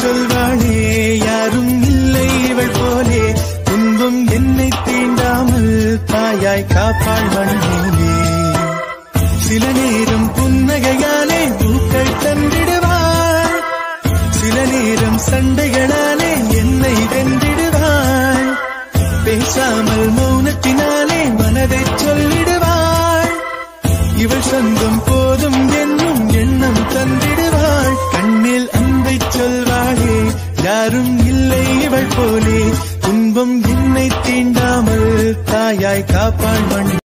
சொல்வாளே யாரும் இல்லை இவள் போலே. துன்பம் என்னை தீண்டாமல் தாயாய் காப்பாள் மண்ணிலே சில நேரம் புன்னகையாலே பூக்கள் தந்திடுவாள். சில நேரம் சண்டைகளாலே என்னை வென்றிடுவாள். பேசாமல் மௌனத்தினாலே மனதை சொல்லிடுவாள். இவள் சொந்தம் போதும் யாரும் இல்லை இவள் போலே. துன்பம் என்னை தீண்டாமல் தாயாய் காப்பாள்